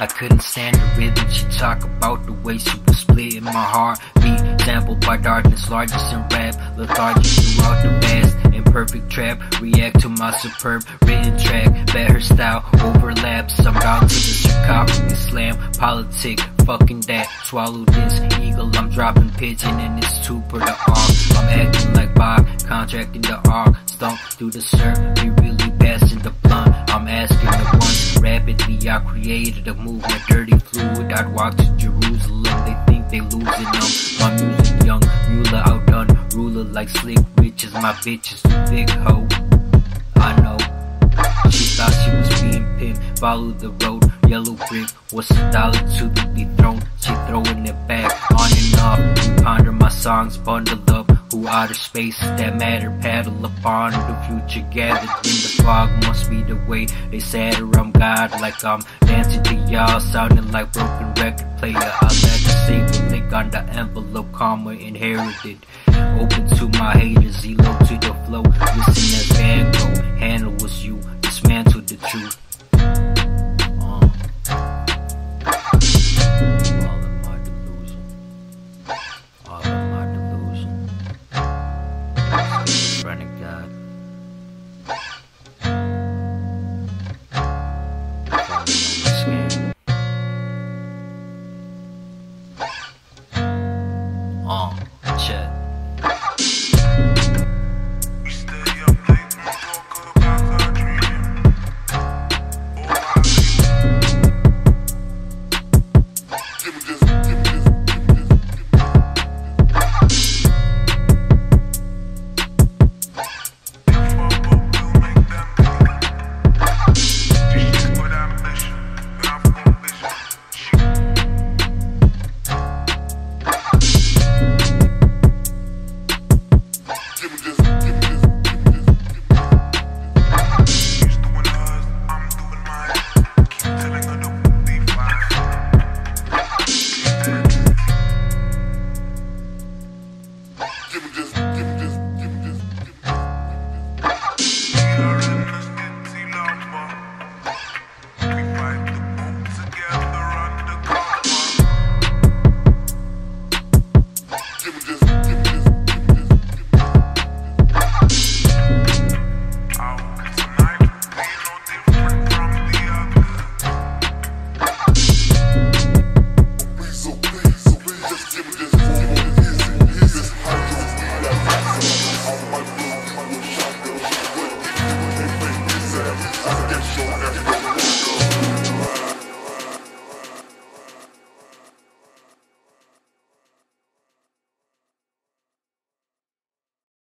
I couldn't stand the rhythm. She talk about the way she was splitting my heart. Beat sampled by darkness, largest in rap. Lethargic throughout the past. Imperfect trap. React to my superb written track. Bet her style overlaps. I'm bound to the Chicago slam. Politic, fucking that. Swallow this eagle. I'm dropping pigeon and it's two per the I'm acting like Bob, contracting the R. Stomp through the surf. We really passing the blunt. I'm asking the ones rapidly. I created a movement, dirty fluid. I'd walk to Jerusalem. They think they losing them. My music young, ruler outdone, ruler like slick bitches. My bitches too thick hoe. I know. She thought she was being pimped. Follow the road, yellow brick. What's a dollar to the dethroned? She throwing it back on and off. Ponder my songs, bundled up. Who outer space that matter? Paddle upon the future gathered in the fog. Must be the way they said. I'm God, like I'm dancing to y'all, sounding like broken record player. I let the save link on the envelope, karma inherited. Open to my haters, elo to the flow. Listen as Van Gogh, handle was you, dismantle the truth.